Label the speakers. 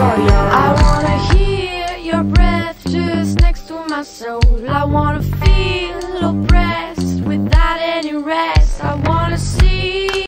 Speaker 1: for you. I wanna hear your breath just next to my soul. I wanna feel your breath.